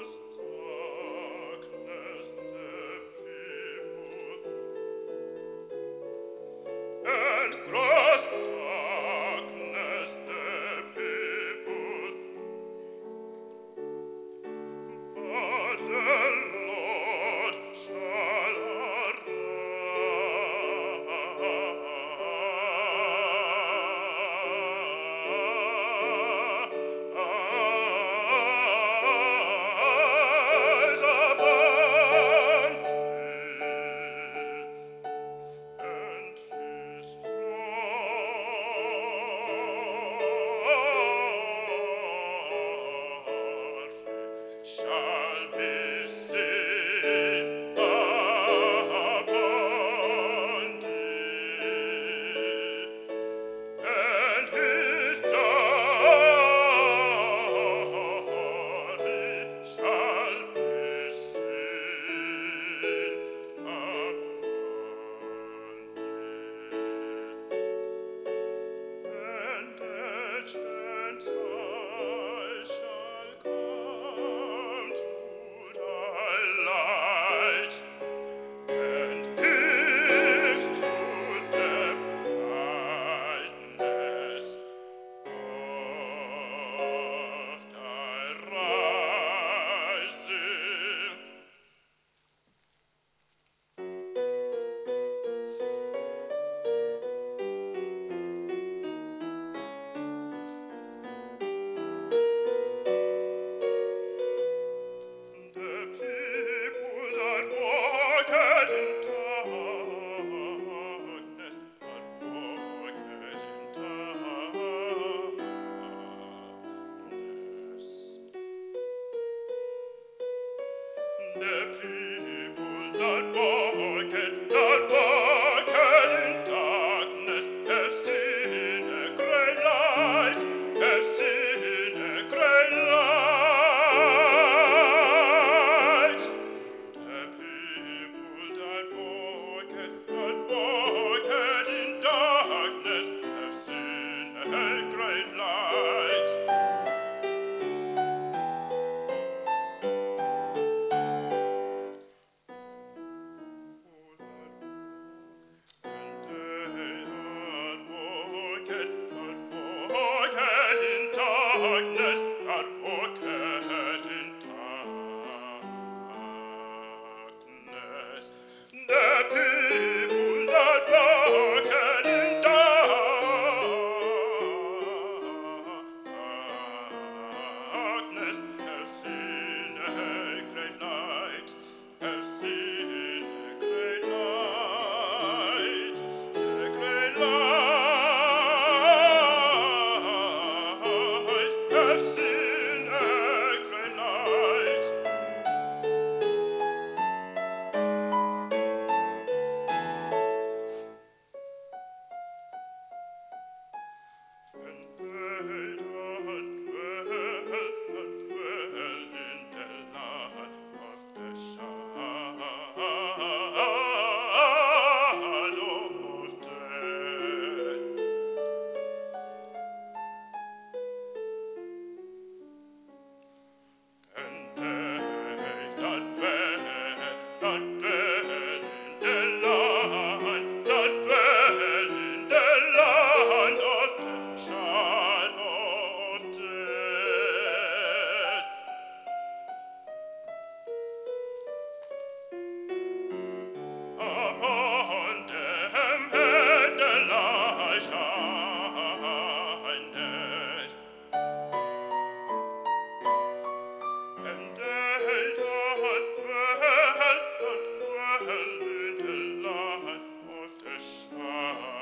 Christ. Shall be seen Walked shine.